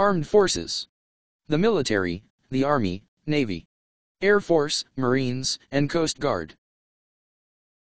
Armed Forces. The military, the Army, Navy, Air Force, Marines, and Coast Guard.